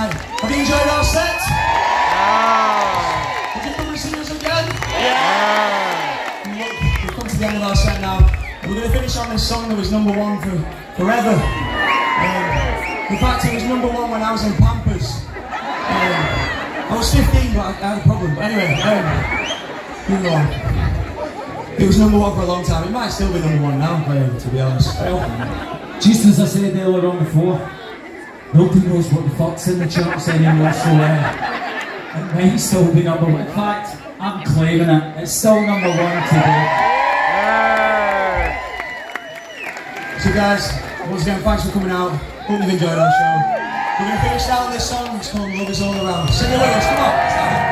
Have you enjoyed our set? Yeah. Did you come and see us again? Yeah. we've come to the end of our set now. We're going to finish on this song that was number one for forever. Um, in fact, it was number one when I was in Pampers. Um, I was 15, but I, I had a problem. But anyway, um, you know, it was number one for a long time. It might still be number one now, um, to be honest. Just as I said earlier on before, nobody knows what the fuck's in the charts anymore, so uh, it might still be number one. In fact, I'm claiming it. It's still number one today. So guys, once again, thanks for coming out. Hope you've enjoyed our show. We're going to finish out this song. It's called Love Is All Around. Sing it with us, come on.